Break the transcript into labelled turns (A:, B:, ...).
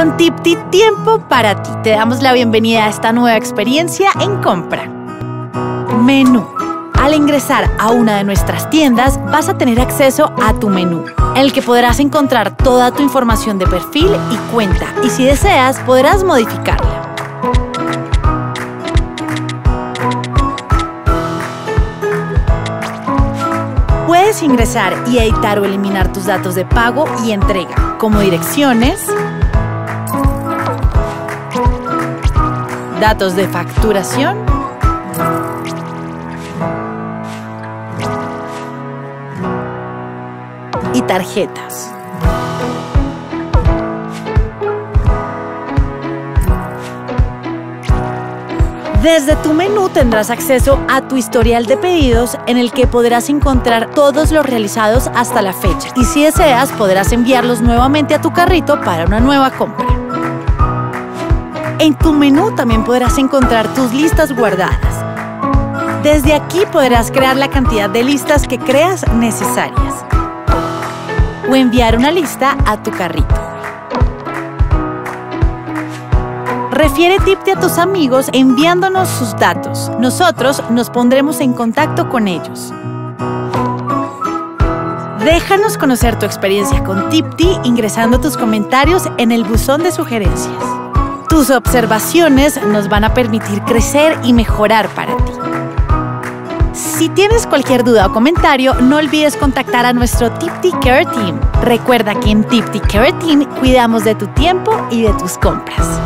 A: Con Tipti Tiempo para ti te damos la bienvenida a esta nueva experiencia en compra. Menú. Al ingresar a una de nuestras tiendas vas a tener acceso a tu menú, en el que podrás encontrar toda tu información de perfil y cuenta, y si deseas podrás modificarla. Puedes ingresar y editar o eliminar tus datos de pago y entrega, como direcciones, datos de facturación, y tarjetas. Desde tu menú tendrás acceso a tu historial de pedidos en el que podrás encontrar todos los realizados hasta la fecha y si deseas podrás enviarlos nuevamente a tu carrito para una nueva compra. En tu menú también podrás encontrar tus listas guardadas. Desde aquí podrás crear la cantidad de listas que creas necesarias o enviar una lista a tu carrito. Refiere Tipti a tus amigos enviándonos sus datos. Nosotros nos pondremos en contacto con ellos. Déjanos conocer tu experiencia con Tipti ingresando tus comentarios en el buzón de sugerencias. Tus observaciones nos van a permitir crecer y mejorar para ti. Si tienes cualquier duda o comentario, no olvides contactar a nuestro Tipti Care Team. Recuerda que en Tipti Care Team cuidamos de tu tiempo y de tus compras.